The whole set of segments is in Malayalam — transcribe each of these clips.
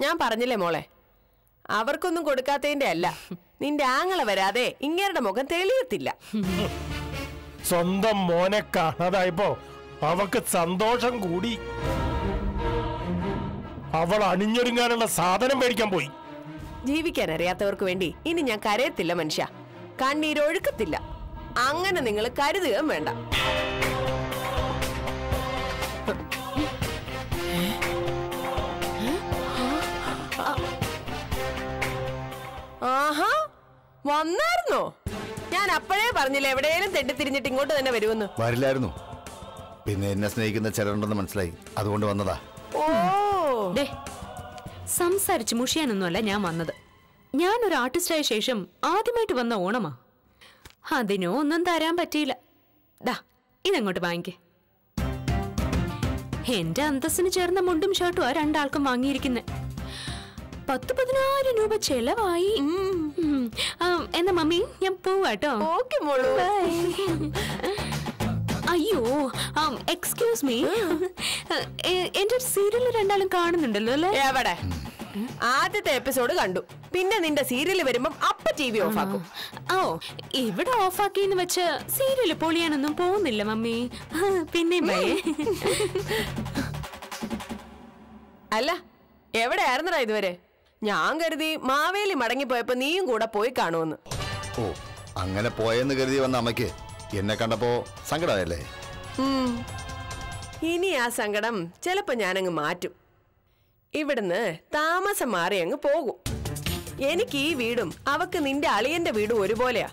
ഞാൻ പറഞ്ഞില്ലേ മോളെ? അവർക്കൊന്നും കൊടുക്കാത്തതിന്റെ അല്ല. നിന്റെ ആങ്ങളെ വരാതെ ഇങ്ങേരുടെ മുഖം തെളിയത്തില്ല. സ്വന്തം മോനെ കാണാതായപ്പോ അവക്ക് സന്തോഷം കൂടി. അവൾ അണിഞ്ഞൊരുങ്ങാനുള്ള സാധനം മേടിക്കാൻ പോയി. ജീവിക്കാൻ അറിയാത്തവർക്ക് വേണ്ടി ഇനി ഞാൻ കരയത്തില്ല മനുഷ്യ. കണ്ണീരൊഴുക്കത്തില്ല. അങ്ങനെ നിങ്ങൾ കരുതുകയും വേണ്ട. ആഹാ വന്നായിരുന്നോ? ഞാൻ അപ്പോഴേ പറഞ്ഞില്ല എവിടെയും തെണ്ടിത്തിരിഞ്ഞിട്ട് ഇങ്ങോട്ട് തന്നെ വരുമെന്ന്. വരില്ലായിരുന്നു. പിന്നെ എന്നെ സ്നേഹിക്കുന്ന ചിലരുണ്ടെന്ന് മനസ്സിലായി. അതുകൊണ്ട് വന്നതാ. ഓ. ദേ സംസാരിച്ച് മുഷിയാനൊന്നുമല്ല ഞാൻ വന്നത്. ഞാൻ ഒരു ആർട്ടിസ്റ്റായ ശേഷം ആദ്യമായിട്ട് വന്ന ഓണമാ. അതിനോ ഒന്നും തരാൻ പറ്റിയില്ല. ദാ ഇതങ്ങോട്ട് വാങ്ങിക്കേ. എന്റെ അന്തസ്സിന് ചേർന്ന മുണ്ടും ഷർട്ടും ആ രണ്ടാൾക്കും വാങ്ങിയിരിക്കുന്നെ. പത്ത് പതിനായിരം രൂപ ചെലവായി. എന്നാ മമ്മി ഞാൻ പോവാട്ടോ ഓക്കെ മോളു. അയ്യോ എക്സ്ക്യൂസ് മീ. എന്റെ സീരിയൽ രണ്ടാളും കാണുന്നുണ്ടല്ലോ അല്ലേ? എവിടെ ആദ്യത്തെ എപ്പിസോഡ് കണ്ടു. പിന്നെ നിന്റെ സീരിയൽ വരുമ്പം അപ്പ ടി വി ഓഫ് ആക്കും. ഓ ഇവിടെ ഓഫാക്കിന്ന് വെച്ച് സീരിയൽ പൊളിയാനൊന്നും പോകുന്നില്ല മമ്മി. പിന്നെ അല്ല എവിടെ ആയിരുന്നടാ ഇതുവരെ? ഞാൻ കരുതി മാവേലി മടങ്ങിപ്പോയപ്പോ നീയും കൂടെ പോയി കാണുമെന്ന്. ഓ അങ്ങനെ പോയെന്ന് കരുതി വന്ന അമ്മയ്ക്ക് എന്നെ കണ്ടപ്പോ സങ്കടമായല്ലേ. ഇനി ആ സങ്കടം ചിലപ്പോ ഞാനങ്ങ് മാറ്റും. ഇവിടുന്ന് താമസം മാറി അങ്ങ് പോകും. എനിക്ക് ഈ വീടും അവക്ക് നിന്റെ അളിയന്റെ വീടും ഒരുപോലെയാ.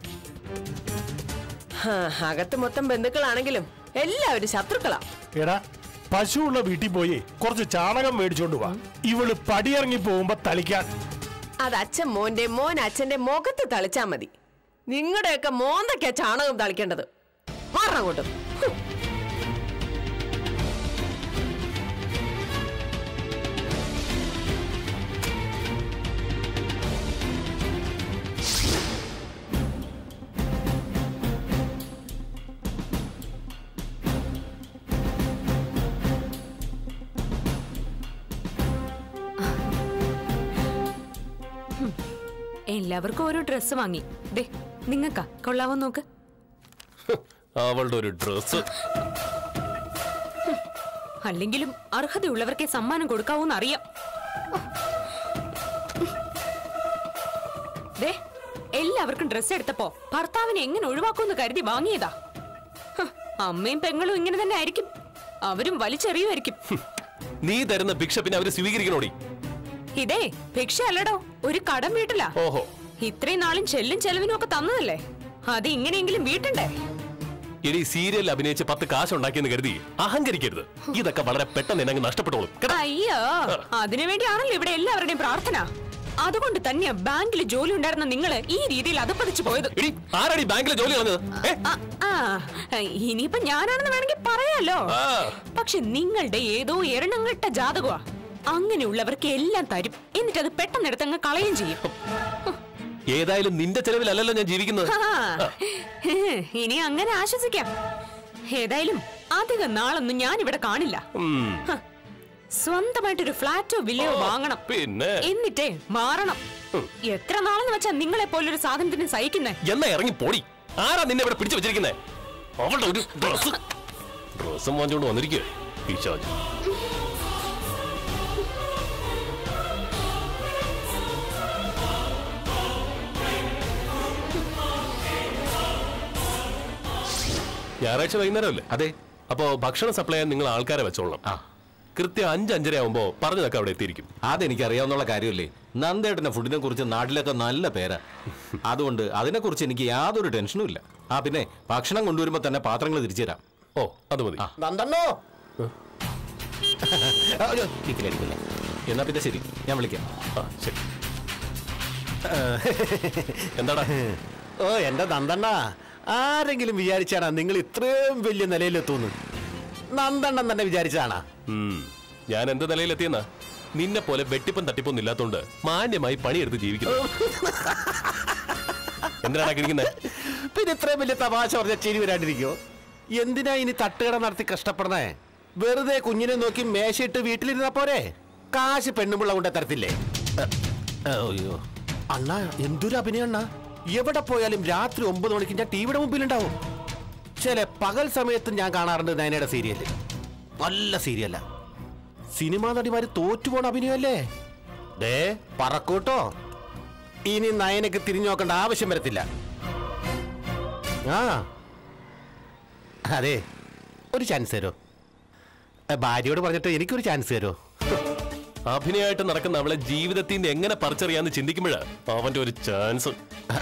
അകത്ത് മൊത്തം ബന്ധുക്കളാണെങ്കിലും എല്ലാവരും ശത്രുക്കളാ. എടാ പശുവുള്ള വീട്ടിൽ പോയി കുറച്ച് ചാണകം മേടിച്ചോണ്ട് വാ. ഇവൾ പടിയിറങ്ങി പോകുമ്പോ തളിക്കാൻ. അത് അച്ഛൻ മോന്റെ മോൻ അച്ഛന്റെ മുഖത്ത് തളിച്ചാ മതി. നിങ്ങളുടെയൊക്കെ മോന്തയ്ക്കാ ചാണകം തളിക്കേണ്ടത്. മാറങ്ങോട്ടും എല്ലാവർക്കും ഓരോ ഡ്രസ്സ് വാങ്ങി. ദേ നിങ്ങക്കാ കൊള്ളാവോ നോക്ക്? അവളുടെ ഒരു ഡ്രസ് അല്ലെങ്കിലും അർഹതയുള്ളവർക്കേ സമ്മാനം കൊടുക്കാവൂന്ന് അറിയാം ദേ എല്ലാവർക്കും ഡ്രസ്സ് എടുത്തപ്പോ ഭർത്താവിനെ എങ്ങനെ ഒഴിവാക്കുമെന്ന് കരുതി വാങ്ങിയതാ. അമ്മയും പെങ്ങളും ഇങ്ങനെ തന്നെ ആയിരിക്കും. അവരും വലിച്ചെറിയുമായിരിക്കും. നീ തരുന്ന ഭിക്ഷ പിന്നെ അവർ സ്വീകരിക്കണോടി? ഇതേ ഭിക്ഷ അല്ലടോ ഒരു കടം വീട്ടിലാ. ഓഹോ. ഇത്രയും നാളും ചെല്ലും ചെലവിനും ഒക്കെ തന്നതല്ലേ? അത് ഇങ്ങനെയെങ്കിലും വീട്ടണ്ടേ? എടി സീരിയലിൽ അഭിനയിച്ച് പത്ത് കാശ് ഉണ്ടാക്കിയെന്ന് കരുതി അഹങ്കരിക്കരുത്. ഇതൊക്കെ വളരെ പെട്ടെന്ന് എന്നെ നഷ്ടപ്പെട്ടോളും അയ്യോ അതിനുവേണ്ടിയാണല്ലോ ഇവിടെ എല്ലാവരുടെയും പ്രാർത്ഥന. അതുകൊണ്ട് തന്നെയാ ബാങ്കിൽ ജോലി ഉണ്ടായിരുന്ന നിങ്ങൾ ഈ രീതിയിൽ അതപ്പതിച്ചു പോയത്. ആരാടി ബാങ്കിലെ ജോലി ഇനിയിപ്പൊ ഞാനാണെന്ന് വേണമെങ്കിൽ പറയാലോ. പക്ഷെ നിങ്ങളുടെ ഏതോ എരണങ്ങട്ട ജാതകമാ അങ്ങനെയുള്ളവർക്ക് എല്ലാം തരും. എന്നിട്ട് അത് പെട്ടെന്ന് എടുത്തങ്ങ് കളയും ചെയ്യും. ഏതായാലും നിന്റെ ചെലവിലല്ലല്ലോ ഞാൻ ജീവിക്കുന്നത്. ഇനി അങ്ങനെ ആശ്വസിക്കാം. ഏതായാലും അധികം നാളൊന്നും ഞാൻ ഇവിടെ കാണില്ല സ്വന്തമായിട്ടൊരു ഫ്ലാറ്റോ വില്ലയോ വാങ്ങണം. പിന്നെ? എന്നിട്ടേ മാറണം. എത്ര നാളെന്ന് വെച്ചാ നിങ്ങളെ പോലൊരു സാധനത്തിന് സഹിക്കുന്നേ? എന്നാ ഇറങ്ങി പോടി. ആരാ നിന്നെ ഇവിടെ പിടിച്ചു വെച്ചിരിക്കുന്നേ? അവളുടെ ഒരു ഡ്രസ് ഡ്രസ്സും വാങ്ങിച്ചോണ്ട് വന്നിരിക്കുക പിശാച് ഞായറാഴ്ച വൈകുന്നേരം അല്ലേ അതെ. അപ്പോ ഭക്ഷണം സപ്ലൈ ചെയ്യാൻ നിങ്ങൾ ആൾക്കാരെ വെച്ചോളണം. കൃത്യം അഞ്ച് അഞ്ചര ആവുമ്പോ പറഞ്ഞതൊക്കെ അവിടെ എത്തിയിരിക്കും. അതെനിക്ക് അറിയാവുന്ന കാര്യമല്ലേ? നന്ദേട്ടന്റെ ഫുഡിനെ കുറിച്ച് നാട്ടിലൊക്കെ നല്ല പേരാ. അതുകൊണ്ട് അതിനെക്കുറിച്ച് എനിക്ക് യാതൊരു ടെൻഷനും ഇല്ല. ആ പിന്നെ ഭക്ഷണം കൊണ്ടുവരുമ്പോ തന്നെ പാത്രങ്ങൾ തിരിച്ചു തരാം ഓ അത് മതി. നന്ദണ്ണോ. എന്നാ പിന്നെ ശരി ഞാൻ വിളിക്കാം. ആ ശരി. എന്താടാ? ഓ എന്റെ നന്ദണ്ണ. ആരെങ്കിലും വിചാരിച്ചാണ് നിങ്ങൾ ഇത്രയും വലിയ നിലയിലെത്തുന്നു? നന്ദണ്ണം തന്നെ വിചാരിച്ചാണ് ഞാൻ എന്ത് നിലയിലെത്തിയെന്നാ? നിന്നെ പോലെ വെട്ടിപ്പം തട്ടിപ്പൊന്നും ഇല്ലാത്തോണ്ട് മാന്യമായി പണിയെടുത്ത് ജീവിക്കുന്നു. എന്തിനാണ് പിന്നെ ഇത്രയും വലിയ തമാശ പറഞ്ഞ ചിരി വരാണ്ടിരിക്കോ എന്തിനാ ഇനി തട്ടുകട നടത്തി കഷ്ടപ്പെടണേ വെറുതെ കുഞ്ഞിനെ നോക്കി മേശയിട്ട് വീട്ടിലിരുന്നാ പോരെ? കാശ് പെണ്ണുമ്പിള്ള കൊണ്ടേ തരത്തില്ലേ? അയ്യോ. അണ്ണ എന്തൊരു അഭിനയ അണ്ണ? എവിടെ പോയാലും രാത്രി ഒമ്പത് മണിക്ക് ഞാൻ ടിവിയുടെ മുമ്പിലുണ്ടാവും. ചില പകൽ സമയത്ത് ഞാൻ കാണാറുണ്ട് നയനയുടെ സീരിയൽ. നല്ല സീരിയല്ല സിനിമാ നടിമാര് തോറ്റുപോണ അഭിനയമല്ലേ? ദേ പറക്കൂട്ടോ. ഇനി നയനക്ക് തിരിഞ്ഞു നോക്കേണ്ട ആവശ്യം വരത്തില്ല. ആ. അതെ ഒരു ചാൻസ് തരോ. ഭാര്യയോട് പറഞ്ഞിട്ട് എനിക്കൊരു ചാൻസ് തരോ. അഭിനയമായിട്ട് നടക്കുന്ന അവളെ ജീവിതത്തിൽ നിന്ന് എങ്ങനെ പറിച്ചറിയാന്ന് ചിന്തിക്കുമ്പോഴാ അവന്റെ ഒരു ചാൻസ്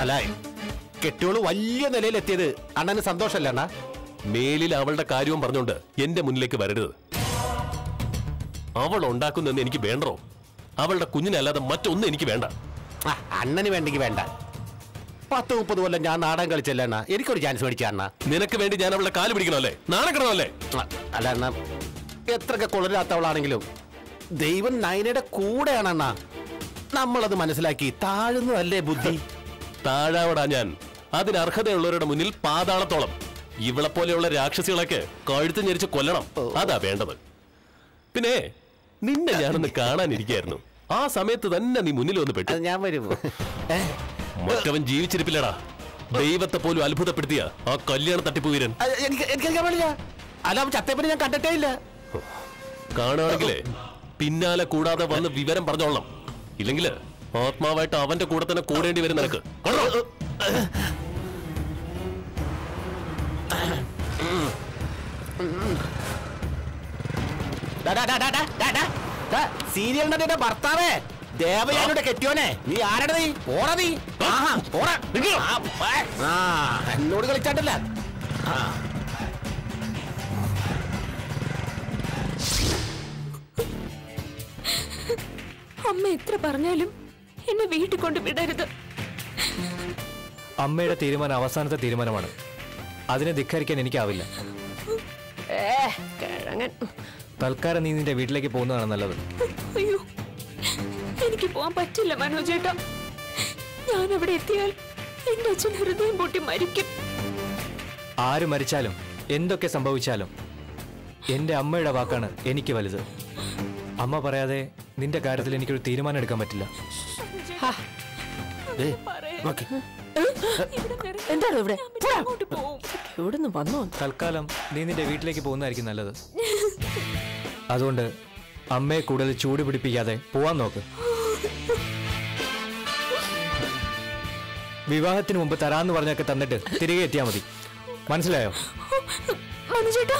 അല്ല കെട്ടിയോൾ വലിയ നിലയിലെത്തിയത് അണ്ണന് സന്തോഷമല്ല അണ്ണാ. മേലിൽ അവളുടെ കാര്യവും പറഞ്ഞുകൊണ്ട് എന്റെ മുന്നിലേക്ക് വരരുത്. അവൾ ഉണ്ടാക്കുന്നെന്ന് എനിക്ക് വേണ്ടോ? അവളുടെ കുഞ്ഞിനല്ലാതെ മറ്റൊന്നും എനിക്ക് വേണ്ട. അണ്ണന് വേണ്ടെങ്കിൽ വേണ്ട. പത്ത് മുപ്പത് കൊല്ലം ഞാൻ നാടൻ കളിച്ചല്ല അണ്ണ? എനിക്കൊരു ചാൻസ് മേടിച്ച അണ്ണ. നിനക്ക് വേണ്ടി ഞാൻ അവളുടെ കാൽ പിടിക്കണമല്ലേ? നാണക്കിടണമല്ലേ അല്ല അണ്ണ. എത്രയൊക്കെ കൊളരാത്തവളാണെങ്കിലും ദൈവം നയനയുടെ കൂടെയാണ് അണ്ണ നമ്മളത് മനസ്സിലാക്കി താഴുന്നതല്ലേ ബുദ്ധി? താഴാവടാ ഞാൻ. അതിന് അർഹതയുള്ളവരുടെ മുന്നിൽ പാതാളത്തോളം. ഇവളെ പോലെയുള്ള രാക്ഷസികളൊക്കെ കഴുത്ത് ഞെരിച്ച് കൊല്ലണം. അതാ വേണ്ടത്. പിന്നെ നിന്നെ ഞാനൊന്ന് കാണാനിരിക്കായിരുന്നു. ആ സമയത്ത് തന്നെ നീ മുന്നിൽ വന്ന് പെട്ടു. ഞാൻ വരും ഏ? മറ്റവൻ ജീവിച്ചിരിപ്പില്ലടാ. ദൈവത്തെ പോലും അത്ഭുതപ്പെടുത്തിയ ആ കല്യാണ തട്ടിപ്പ് വീരൻ. അത് എനിക്ക് എനിക്കറിയാൻ പാടില്ല. അല്ല ഞാൻ കണ്ടിട്ടേ ഇല്ല. കാണുകയാണെങ്കിലേ പിന്നാലെ കൂടാതെ വന്ന് വിവരം പറഞ്ഞോളണം. ഇല്ലെങ്കിൽ ആത്മാവായിട്ട് അവന്റെ കൂടെ തന്നെ കൂടേണ്ടി വരും നിനക്ക്. സീരിയൽ നടിയുടെ ഭർത്താവേ ദേവയാനിയുടെ കെട്ടിയോനെ നീ ആരുടെ നീ? പോറ നീ. ആഹാ ആ എന്നോട് കളിച്ചാട്ടില്ല. ആ. അമ്മ എത്ര പറഞ്ഞാലും എന്നെ വീട്ടിൽ കൊണ്ട് വിടരുത്. അമ്മയുടെ തീരുമാനം അവസാനത്തെ തീരുമാനമാണ്. അതിനെ ധിക്കരിക്കാൻ എനിക്കാവില്ല. തൽക്കാലം നീ നിന്റെ വീട്ടിലേക്ക് പോകുന്നതാണ് നല്ലത്. അയ്യോ എനിക്ക് പോകാൻ പറ്റില്ല മനോജേട്ടാ ഞാൻ അവിടെ എത്തിയാൽ എന്റെ അച്ഛൻ ഹൃദയം പൊട്ടി മരിക്കും. ആര് മരിച്ചാലും എന്തൊക്കെ സംഭവിച്ചാലും എന്റെ അമ്മയുടെ വാക്കാണ് എനിക്ക് വലുത്. അമ്മ പറയാതെ നിന്റെ കാര്യത്തിൽ എനിക്കൊരു തീരുമാനം എടുക്കാൻ പറ്റില്ല. എന്താണ് ഇവിടെ? വന്നോ? തൽക്കാലം നീ നിന്റെ വീട്ടിലേക്ക് പോകുന്നതായിരിക്കും നല്ലത്. അതുകൊണ്ട് അമ്മയെ കൂടുതൽ ചൂട് പിടിപ്പിക്കാതെ പോവാൻ നോക്ക്. വിവാഹത്തിന് മുമ്പ് തരാന്ന് പറഞ്ഞൊക്കെ തന്നിട്ട് തിരികെ എത്തിയാ മതി. മനസ്സിലായോ? മനോജേട്ടാ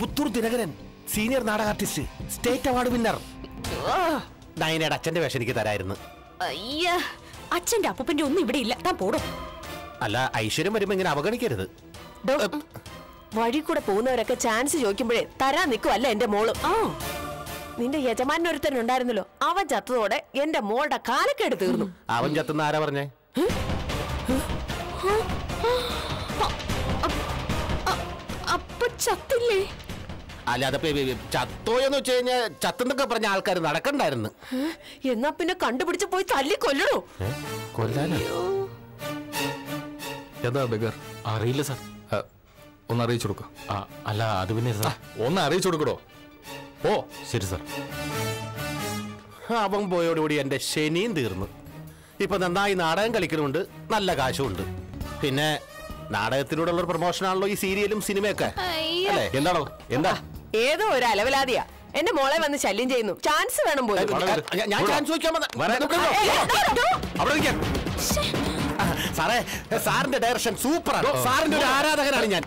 പുത്തൂർ ദിനകരൻ സീനിയർ നാടക ആർട്ടിസ്റ്റ് സ്റ്റേറ്റ് അവാർഡ് വിന്നർ. നയനയുടെ അച്ഛന്റെ വേഷം എനിക്ക് തരായിരുന്നു. അച്ഛന്റെ അപ്പൂപ്പന്റെ ഒന്നും ഇവിടെ ഇല്ല. താൻ പോടും. അല്ല ഐശ്വര്യം വരുമ്പോ ഇങ്ങനെ അവഗണിക്കരുത്. വഴി കൂടെ പോകുന്നവരൊക്കെ ചാൻസ് ചോദിക്കുമ്പോഴേ തരാൻ നിൽക്കുവല്ല എന്റെ മോൾ. ആ നിന്റെ യജമാനൊരുത്തനുണ്ടായിരുന്നല്ലോ അവൻ ചത്തതോടെ എന്റെ മോളുടെ കാലക്കേട് തീർന്നു. അവൻ ചത്തുന്ന ആരാ പറഞ്ഞേ? അപ്പൊ ചത്തില്ലേ? അല്ല അതപ്പോ ചത്തോയെന്ന് വെച്ച് കഴിഞ്ഞാൽ ചത്തെന്നൊക്കെ പറഞ്ഞ ആൾക്കാർ നടക്കണ്ടായിരുന്നു. എന്നാ പിന്നെ കണ്ടുപിടിച്ച് പോയി തല്ലി കൊല്ലണോ? കൊല്ലാനോ? ബഗർ? അറിയില്ല സാർ. ഒന്ന് അറിയിച്ചു കൊടുക്ക. അല്ല അത് പിന്നെ സാർ ഒന്ന് അറിയിച്ചു കൊടുക്കടോ. ഓ ശരി സാർ. അവൻ പോയോടുകൂടി എന്റെ ശനിയും തീർന്നു. ഇപ്പൊ നന്നായി നാടകം കളിക്കുന്നുണ്ട് നല്ല കാശുമുണ്ട്. പിന്നെ നാടകത്തിനോടുള്ള ഒരു പ്രൊമോഷനാണല്ലോ ഈ സീരിയലും സിനിമയൊക്കെ അല്ലേ? എന്താണോ? എന്താ? ഏതോ ഒരു അലവലാതിയാ. എന്റെ മോളെ വന്ന് ശല്യം ചെയ്യുന്നു. ചാൻസ് വേണം പോലും. ഞാൻ- ചാൻസ് സാറേ സാറിന്റെ ഡയറക്ഷൻ സൂപ്പറാണ്. സാറിന്റെ ഒരു ആരാധകനാണ് ഞാൻ.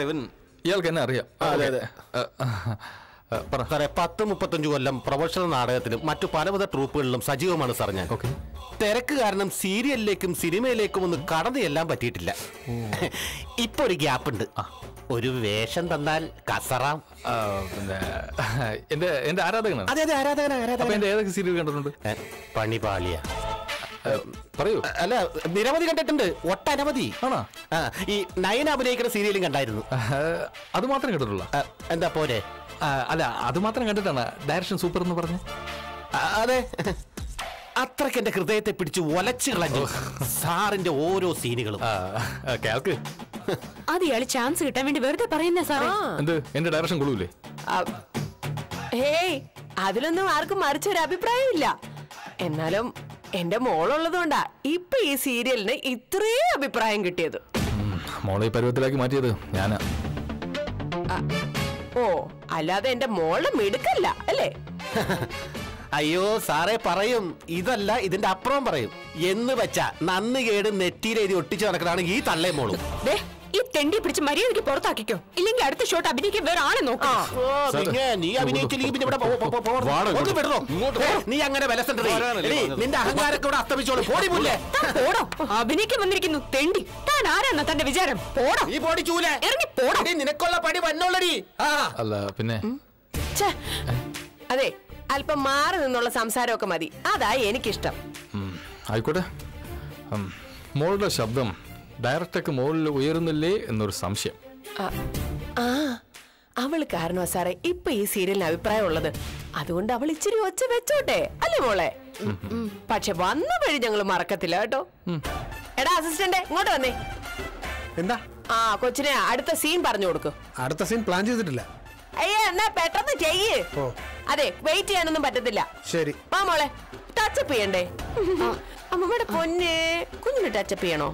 ഇവൻ ഇയാൾക്ക് എന്നെ അറിയാം. അതെ, അതെ. സാറേ പത്ത് മുപ്പത്തഞ്ച് കൊല്ലം പ്രൊഫഷണൽ നാടകത്തിലും മറ്റു പലവിധ ട്രൂപ്പുകളിലും സജീവമാണ് സാർ ഞാൻ. തിരക്ക് കാരണം സീരിയലിലേക്കും സിനിമയിലേക്കും ഒന്ന് കടന്നു ചെല്ലാൻ പറ്റിയിട്ടില്ല ഇപ്പൊ ഒരു ഗ്യാപ്പ് ഉണ്ട് ഒരു വേഷം തന്നാൽ കസറാം. പിന്നെ എന്റെ എന്റെ ആരാധകനാണ്? അതെ അതെ ആരാധകന അപ്പൊ ആരാധകന എന്റെ ഏതൊക്കെ സീരിയൽ കണ്ടിട്ടുണ്ട്? ഏ, പണിപാളിയ ഏ, പറയൂ. അല്ല നിരവധി കണ്ടിട്ടുണ്ട്. ഒട്ടനവധി. ആണോ? ആ, ഈ നയൻ അഭിനയിക്കുന്ന സീരിയലും കണ്ടായിരുന്നു. ആ, അത് മാത്രം കണ്ടിട്ടുള്ള. ആ, എന്താ പോരെ? അല്ല അത് മാത്രം കണ്ടിട്ടാണ് ഡയറക്ഷൻ സൂപ്പർ എന്ന് പറഞ്ഞു ആ, അതെ. അത്രയ്ക്ക് എന്റെ ഹൃദയത്തെ പിടിച്ച് ഒലച്ചു കളഞ്ഞു. സാറിന്റെ ഓരോ സീനുകളും. കേൾക്ക് അത് ഇയാൾ ചാൻസ് കിട്ടാൻ വേണ്ടി വെറുതെ പറയുന്ന സാറേ. എന്ത്? എന്റെ ഡയറക്ഷൻ കൊള്ളൂലേ ഹേയ് അതിലൊന്നും ആർക്കും മറിച്ചൊരു അഭിപ്രായം ഇല്ല. എന്നാലും എന്റെ മോളുള്ളത് കൊണ്ടാ ഇപ്പൊ ഈ സീരിയലിന് ഇത്രയും അഭിപ്രായം കിട്ടിയത്. മോളെ പരുവത്തിലാക്കി മാറ്റിയത് ഞാനാ. ഓ അല്ലാതെ എന്റെ മോൾ മിടുക്കല്ല അല്ലേ? അയ്യോ സാറേ പറയും. ഇതല്ല ഇതിന്റെ അപ്പുറം പറയും. എന്ന് വെച്ച നന്ന് കേട് നെറ്റിയിലെഴുതി ഒട്ടിച്ച് നടക്കണാണ് ഈ തള്ളേ മോളും. ദേ, ഈ തെണ്ടി പിടിച്ച് മര്യാദയ്ക്ക് പുറത്താക്കിക്കോ. ഇല്ലെങ്കിൽ അടുത്ത ഷോട്ട് അഭിനയിക്കാൻ വേറെ ആളെ നോക്കാം. പിന്നെ നീ അഭിനയിച്ചില്ലെങ്കിൽ പിന്നെ പോ- പോ- പോ- പോ- വാടാ ഇങ്ങോട്ട്. വിടറോ? ഇങ്ങോട്ട് ഏ, വാ. നീ അങ്ങനെ നിന്റെ അഹങ്കാരൊക്കെ ഇവിടെ അസ്തമിച്ചോളൂ. പോടി പുല്ലേ. പോടോ? അഭിനയിക്കാൻ വന്നിരിക്കുന്നു തെണ്ടി. താൻ ആരാന്ന തന്റെ വിചാരം? പോടോ? നീ പോടി ചൂല. ഇറങ്ങി പോടോ. നിനക്കുള്ള പടി വന്നോളടി. അല്ല പിന്നെ? അതെ അല്പം മാറി നിന്നുള്ള സംസാരമൊക്കെ മതി. അതാ എനിക്കിഷ്ടം. ആയിക്കോട്ടെ. മോളുടെ ശബ്ദം ഡയറക്ടർക്ക് മോളിൽ ഉയരുന്നില്ലേ എന്നൊരു സംശയം. ആ, ആ അവൾ കാരണമാ സാറേ ഇപ്പൊ ഈ സീരിയലിന് അഭിപ്രായം ഉള്ളത്. അതുകൊണ്ട് അവൾ ഇച്ചിരി ഒച്ച വെച്ചോട്ടെ അല്ലേ മോളെ? പക്ഷെ വന്ന വഴി ഞങ്ങൾ മറക്കത്തില്ല കേട്ടോ. എടാ അസിസ്റ്റന്റ് ഇങ്ങോട്ട് വന്നേ. എന്താ? ആ കൊച്ചിനെ അടുത്ത സീൻ പറഞ്ഞു കൊടുക്കും. അടുത്ത സീൻ പ്ലാൻ ചെയ്തിട്ടില്ല. അയ്യേ എന്നാ പെട്ടെന്ന് ചെയ്യേ. ഓ. അതെ വെയിറ്റ് ചെയ്യാനൊന്നും പറ്റത്തില്ല. ശരി. വാ മോളെ ടച്ചപ്പ് ചെയ്യണ്ടേ? അമ്മമ്മയുടെ പൊന്നെ കുഞ്ഞിന് ടച്ചപ്പ് ചെയ്യണോ?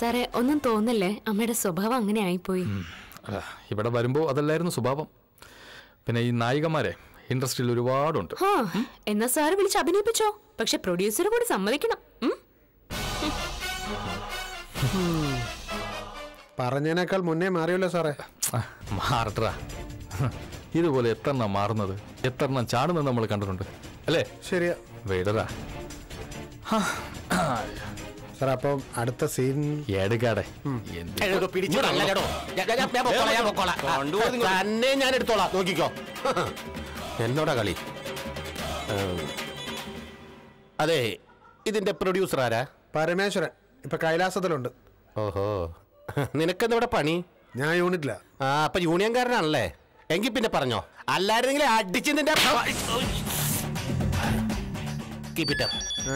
സാറേ ഒന്നും തോന്നല്ലേ? അമ്മയുടെ സ്വഭാവം അങ്ങനെ ആയിപ്പോയി. ഇവിടെ വരുമ്പോ അതല്ലായിരുന്നു സ്വഭാവം. പിന്നെ ഈ നായികമാരെ ഇൻഡസ്ട്രിയിൽ ഒരുപാടുണ്ട്. എന്നാ സാറ് വിളിച്ച് അഭിനയിപ്പിച്ചോ? പക്ഷെ പ്രൊഡ്യൂസർ കൂടി സമ്മതിക്കണം? പറഞ്ഞതിനേക്കാൾ മുന്നേ മാറിയല്ലോ സാറേ. ആ, മാറട്ടെടാ. ഇതുപോലെ എത്രണ്ണം മാറുന്നത്? എത്രണ്ണം ചാടുന്നത് നമ്മൾ കണ്ടിട്ടുണ്ട്? അല്ലേ? ശരിയാ. വേടറാ സാർ അപ്പം അടുത്ത സീൻ. എടുക്കാടെ. തന്നെ ഞാൻ എടുത്തോളാം. നോക്കിക്കോ. എന്നോടാ കളി? അതെ ഇതിന്റെ പ്രൊഡ്യൂസർ ആരാ? പരമേശ്വരൻ. ഇപ്പൊ കൈലാസത്തിലുണ്ട്. ഓഹോ. നിനക്കെന്താ ഇവിടെ പണി? ഞാൻ യൂണിറ്റില്ല ആ അപ്പൊ യൂണിയൻകാരനാണല്ലേ? എങ്കിൽ പിന്നെ പറഞ്ഞോ. അല്ലായിരുന്നെങ്കിൽ അടിച്ച് നിന്റെ Keep it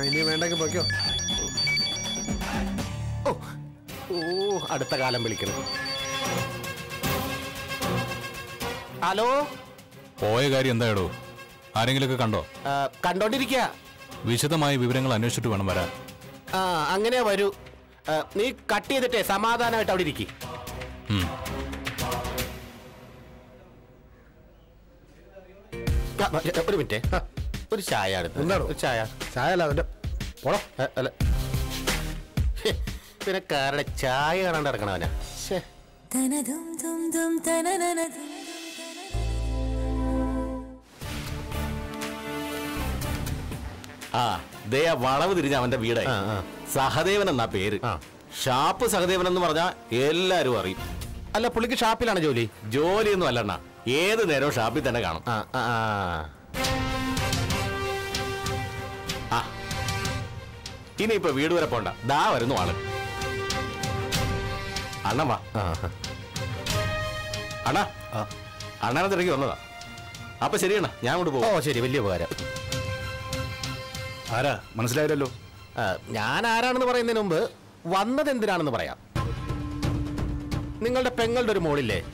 ഇനി വേണ്ടെങ്കിൽ പൊയ്ക്കോ. ഓ ഓ അടുത്ത കാലം വിളിക്കണം. ഹലോ? പോയ കാര്യം എന്തായടോ? ആരെങ്കിലുമൊക്കെ കണ്ടോ? കണ്ടോണ്ടിരിക്ക. കണ്ടോണ്ടിരിക്കുക വിശദമായ വിവരങ്ങൾ അന്വേഷിച്ചിട്ട് വേണം വരാൻ. ആ അങ്ങനെ വരൂ. നീ കട്ട് ചെയ്തിട്ടേ സമാധാനമായിട്ട് അവിടെ ഇരിക്കും. ഒരു മിനിറ്റ്. ഒരു ചായ ചായ ചായ. അല്ല അതിന്റെ പോളോ അല്ല. പിന്നെ കാരുടെ ചായ കാണാണ്ട് ഇറക്കണവനാ. ആ ദേ ആ വളവ് തിരിഞ്ഞ അവന്റെ ആ. സഹദേവൻ എന്നാ പേര്. ഷാപ്പ് സഹദേവൻ എന്ന് പറഞ്ഞാൽ എല്ലാരും അറിയും. അല്ല പുള്ളിക്ക് ഷാപ്പിലാണ് ജോലി. ജോലിയൊന്നും അല്ലണ്ണ ഏത് നേരവും ഷാപ്പിൽ തന്നെ കാണും. ആ ഇപ്പൊ വീട് വരെ പോണ്ട. ദാ വരുന്നു ആൾ. അണ്ണൻ വാ. ആ. അണ്ണാ. അണ്ണനെ തിരക്കി വന്നതാ. അപ്പൊ ശരിയണ്ണ ഞാൻ അങ്ങോട്ട് ഓ ശരി. വലിയ ഉപകാരം. ആരാ? മനസ്സിലായല്ലോ ഞാൻ ആരാണെന്ന് പറയുന്നതിന് മുമ്പ് വന്നത് എന്തിനാണെന്ന് പറയാം. നിങ്ങളുടെ പെങ്ങളുടെ ഒരു മോളില്ലേ?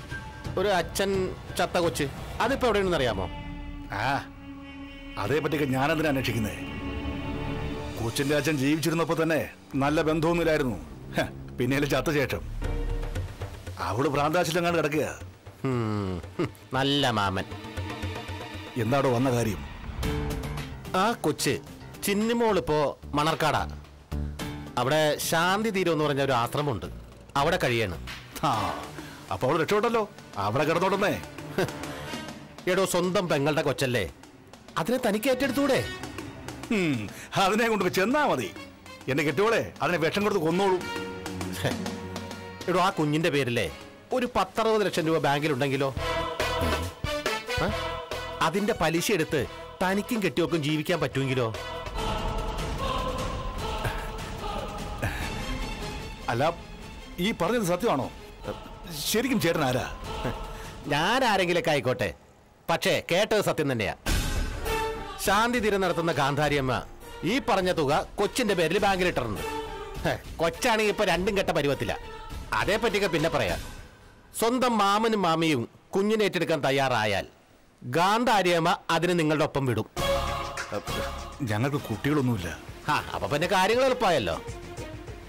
ഒരു അച്ഛൻ ചത്ത കൊച്ച്. അതിപ്പോ എവിടെയാണെന്ന് അറിയാമോ? ആ അതേപറ്റിയൊക്കെ ഞാനതിനെ അന്വേഷിക്കുന്നേ. കൊച്ചിന്റെ അച്ഛൻ ജീവിച്ചിരുന്നപ്പോ തന്നെ നല്ല ബന്ധമൊന്നുമില്ലായിരുന്നു. പിന്നീട് ചത്ത ശേഷം. അവൾ ഭ്രാന്താശിലെങ്ങാണ്ട് കിടക്കുക. നല്ല മാമൻ. എന്താടോ വന്ന കാര്യം? ആ കൊച്ച് ചിന്നിമോളിപ്പോ മണർക്കാടാ. അവിടെ ശാന്തി തീരം എന്ന് പറഞ്ഞ ഒരു ആശ്രമമുണ്ട്. അവിടെ കഴിയാണ്. ആ അപ്പൊ അവൾ രക്ഷപ്പെട്ടല്ലോ. അവിടെ കിടന്നോടുന്നേ. എടോ സ്വന്തം പെങ്ങളുടെ കൊച്ചല്ലേ. അതിനെ തനിക്ക് ഏറ്റെടുത്തൂടെ? അതിനെ കൊണ്ട് ചെന്നാ മതി. എന്റെ കെട്ടിയോളെ അതിനെ വിഷം കൊടുത്ത് കൊന്നോളൂ. എടോ ആ കുഞ്ഞിന്റെ പേരിലെ ഒരു പത്തറുപത് ലക്ഷം രൂപ ബാങ്കിലുണ്ടെങ്കിലോ? അതിന്റെ പലിശ എടുത്ത് തനിക്കും കെട്ടിയോക്കും ജീവിക്കാൻ പറ്റുമെങ്കിലോ? അല്ല ഈ പറഞ്ഞത് സത്യമാണോ? ശരിക്കും ചേട്ടൻ ആരാ? ഞാൻ ആരെങ്കിലൊക്കെ ആയിക്കോട്ടെ. പക്ഷേ കേട്ടത് സത്യം തന്നെയാ. ശാന്തി തീരം നടത്തുന്ന ഗാന്ധാരിയമ്മ ഈ പറഞ്ഞ തുക കൊച്ചിന്റെ പേരിൽ ബാങ്കിലിട്ടിട്ടുണ്ട്. ഹെ, കൊച്ചാണെങ്കിൽ ഇപ്പൊ രണ്ടും കെട്ട പരുവത്തില്ല അതേപ്പറ്റിയൊക്കെ പിന്നെ പറയാം. സ്വന്തം മാമനും മാമിയും കുഞ്ഞിനെ ഏറ്റെടുക്കാൻ തയ്യാറായാൽ ഗാന്ധാരിയമ്മ അതിന് നിങ്ങളുടെ ഒപ്പം വിടും. ഞങ്ങൾക്ക് കുട്ടികളൊന്നുമില്ല. ആ അപ്പൊ പിന്നെ കാര്യങ്ങൾ എളുപ്പമായല്ലോ.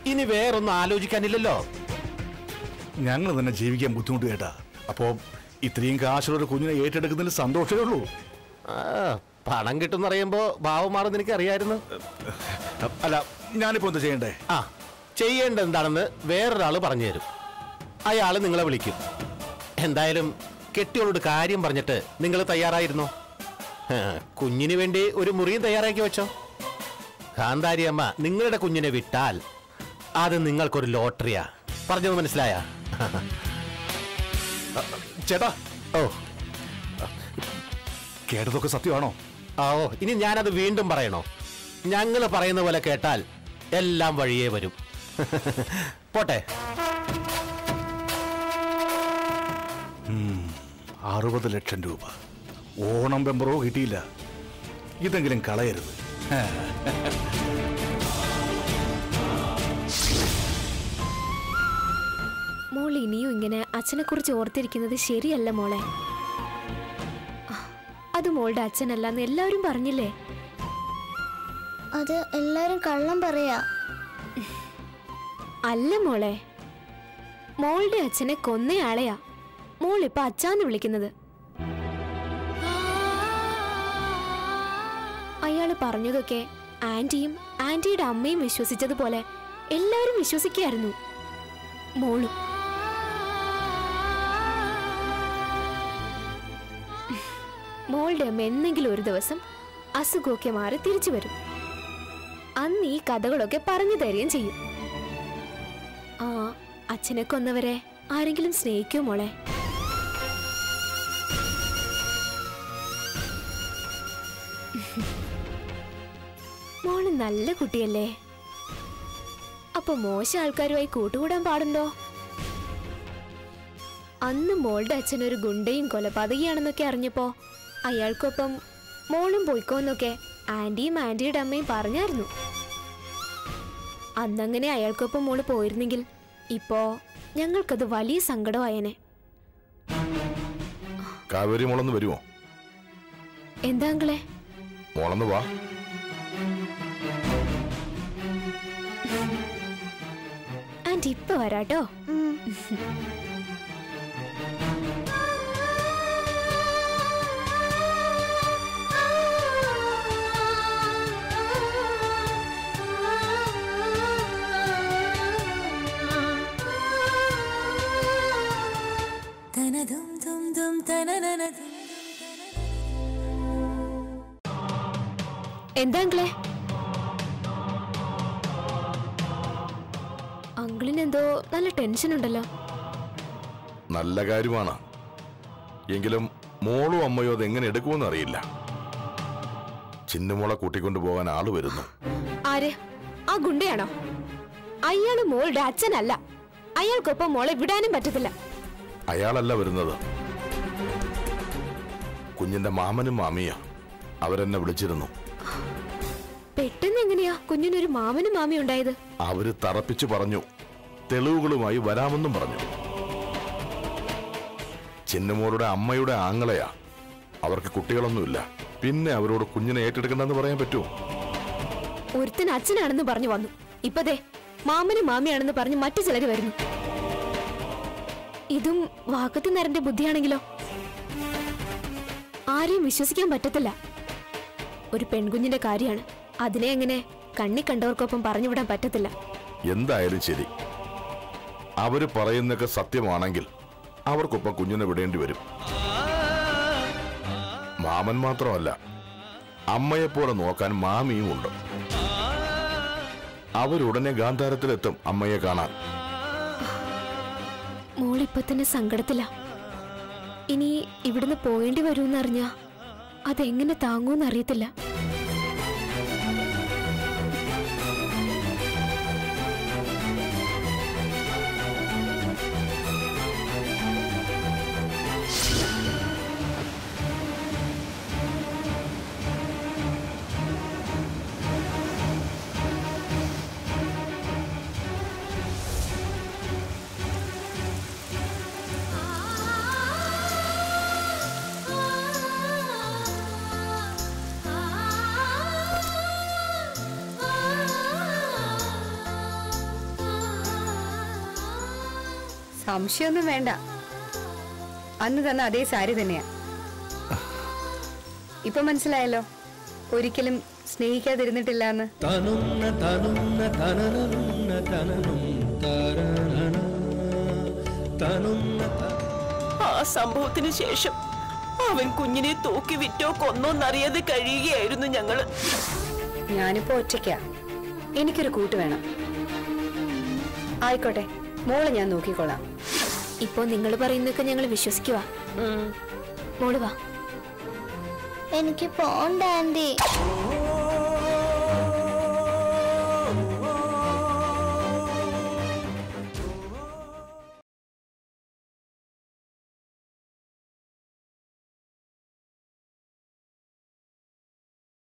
ഇനി വേറൊന്നും ആലോചിക്കാനില്ലല്ലോ. ഞങ്ങൾ തന്നെ ജീവിക്കാൻ ബുദ്ധിമുട്ട് കേട്ടാ. അപ്പോ ഇത്രയും കാശുള്ള ഒരു കുഞ്ഞിനെ ഏറ്റെടുക്കുന്നതിൽ സന്തോഷമേ ഉള്ളൂ. പണം കിട്ടും അറിയുമ്പോ ഭാവം മാറുന്ന എനിക്ക് അറിയായിരുന്നു അല്ല ഞാനിപ്പോ എന്താ ചെയ്യണ്ടേ? ആ ചെയ്യേണ്ട എന്താണെന്ന് വേറൊരാൾ പറഞ്ഞു തരും. അയാൾ നിങ്ങളെ വിളിക്കും. എന്തായാലും കെട്ടിയോളോട് കാര്യം പറഞ്ഞിട്ട് നിങ്ങൾ തയ്യാറായിരുന്നോ? കുഞ്ഞിന് വേണ്ടി ഒരു മുറിയും തയ്യാറാക്കി വെച്ചോ? കാന്താരി അമ്മ നിങ്ങളുടെ കുഞ്ഞിനെ വിട്ടാൽ അത് നിങ്ങൾക്കൊരു ലോട്ടറിയാ. പറഞ്ഞത് മനസ്സിലായ? ചേട്ടാ. ഓ. കേട്ടതൊക്കെ സത്യമാണോ? ആ ഓ ഇനി ഞാനത് വീണ്ടും പറയണോ? ഞങ്ങൾ പറയുന്ന പോലെ കേട്ടാൽ എല്ലാം വഴിയേ വരും. പോട്ടെ. അറുപത് ലക്ഷം രൂപ. ഓണം വെമ്പറോ കിട്ടിയില്ല. ഇതെങ്കിലും കളയരുത്. ഇനിയും ഇങ്ങനെ അച്ഛനെ കുറിച്ച് ഓർത്തിരിക്കുന്നത് ശരിയല്ല മോളെ. അത് മോളുടെ അച്ഛനല്ല എന്ന് എല്ലാവരും പറഞ്ഞില്ലേ? അത് എല്ലാരും കള്ളം പറയാ. അല്ല മോളെ. മോളുടെ അച്ഛനെ കൊന്നയാളെയാ മോൾ ഇപ്പൊ അച്ഛാന്ന് വിളിക്കുന്നത്. അയാൾ പറഞ്ഞതൊക്കെ ആന്റിയും ആന്റിയുടെ അമ്മയും വിശ്വസിച്ചതുപോലെ എല്ലാവരും വിശ്വസിക്കായിരുന്നു മോളും മോളുടെ അമ്മ എന്നെങ്കിലും ഒരു ദിവസം അസുഖമൊക്കെ മാറി തിരിച്ചു വരും. അന്ന് ഈ കഥകളൊക്കെ പറഞ്ഞു തരികയും ചെയ്യും. ആ അച്ഛനെ കൊന്നവരെ ആരെങ്കിലും സ്നേഹിക്കൂ മോളെ? മോൾ നല്ല കുട്ടിയല്ലേ? അപ്പൊ മോശം ആൾക്കാരുമായി കൂട്ടുകൂടാൻ പാടുണ്ടോ? അന്ന് മോളുടെ അച്ഛനൊരു ഗുണ്ടയും കൊലപാതകയാണെന്നൊക്കെ അറിഞ്ഞപ്പോ അയാൾക്കൊപ്പം മോളും പോയിക്കോന്നൊക്കെ ആന്റിയും ആന്റിയുടെ അമ്മയും പറഞ്ഞായിരുന്നു. അന്നങ്ങനെ അയാൾക്കൊപ്പം മോൾ പോയിരുന്നെങ്കിൽ ഇപ്പോ ഞങ്ങൾക്കത് വലിയ സങ്കടമായേനെ. കാവേരി മോളൊന്ന് വരുമോ എന്താ അങ്കിളെ? മോളൊന്ന് വാ. ആന്റി ഇപ്പൊ വരാട്ടോ. എന്താ അങ്കിളെ? അങ്കിളിന് എന്തോ നല്ല ടെൻഷൻ ഉണ്ടല്ലോ നല്ല കാര്യമാണ്. എങ്കിലും മോളും അമ്മയോ അത് എങ്ങനെ എടുക്കുമെന്ന് അറിയില്ല. ചിന്നുമോളെ കൂട്ടിക്കൊണ്ടു പോകാൻ ആൾ വരുന്നു. ആര്? ആ ഗുണ്ടയാണോ? അയാൾ മോളുടെ അച്ഛനല്ല. അയാൾക്കൊപ്പം മോളെ വിടാനും പറ്റത്തില്ല. അയാളല്ല വരുന്നത്. കുഞ്ഞിന്റെ മാമനും മാമിയാ. അവരെന്നെ വിളിച്ചിരുന്നു. പെട്ടെന്ന് എങ്ങനെയാ കുഞ്ഞിനൊരു മാമനും മാമി ഉണ്ടായത്? അവർ തറപ്പിച്ചു പറഞ്ഞു. തെളിവുകളുമായി വരാമെന്നും പറഞ്ഞു. ചിന്നമോളുടെ അമ്മയുടെ ആങ്ങളെയാ. അവർക്ക് കുട്ടികളൊന്നുമില്ല. പിന്നെ അവരോട് കുഞ്ഞിനെ ഏറ്റെടുക്കണ്ടെന്ന് പറയാൻ പറ്റുമോ? ഒരുത്തൻ അച്ഛനാണെന്ന് പറഞ്ഞു വന്നു. ഇപ്പതേ മാമനും മാമിയാണെന്ന് പറഞ്ഞ് മറ്റു ചിലര് വരുന്നു. ഇതും വാക്കത്തിനരന്റെ ബുദ്ധിയാണെങ്കിലോ? ആരെയും വിശ്വസിക്കാൻ പറ്റത്തില്ല. ഒരു പെൺകുഞ്ഞിന്റെ കാര്യമാണ്. അതിനെ എങ്ങനെ കണ്ണി കണ്ടവർക്കൊപ്പം പറഞ്ഞുവിടാൻ പറ്റത്തില്ല. എന്തായാലും ശരി. അവർ പറയുന്നൊക്കെ സത്യമാണെങ്കിൽ അവർക്കൊപ്പം കുഞ്ഞിനെ വിടേണ്ടി വരും. മാമൻ മാത്രമല്ല അമ്മയെപ്പോലെ നോക്കാൻ മാമിയും ഉണ്ട്. അവരുടനെ ഗാന്ധാരത്തിലെത്തും അമ്മയെ കാണാൻ. മോളിപ്പത്തിന്റെ സങ്കടത്തിലാണ് സങ്കടത്തിലാ. ഇനി ഇവിടുന്ന് പോയേണ്ടി വരുമെന്നറിഞ്ഞാ അതെങ്ങനെ താങ്ങൂന്ന് സംശയമൊന്നും വേണ്ട. അന്ന് തന്ന അതേ സാരി തന്നെയാ. ഇപ്പൊ മനസ്സിലായല്ലോ ഒരിക്കലും സ്നേഹിക്കാതിരുന്നിട്ടില്ല എന്ന് ആ സംഭവത്തിന് ശേഷം അവൻ കുഞ്ഞിനെ തൂക്കി വിറ്റോ കൊന്നോന്നറിയാതെ കഴിയുകയായിരുന്നു ഞങ്ങൾ. ഞാനിപ്പോ ഒറ്റയ്ക്കാ. എനിക്കൊരു കൂട്ട് വേണം. ആയിക്കോട്ടെ മോളെ ഞാൻ നോക്കിക്കോളാം ഇപ്പൊ നിങ്ങൾ പറയുന്നൊക്കെ ഞങ്ങൾ വിശ്വസിക്കുക മോൾ വാ. എനിക്ക് പോണ്ട ആന്റി.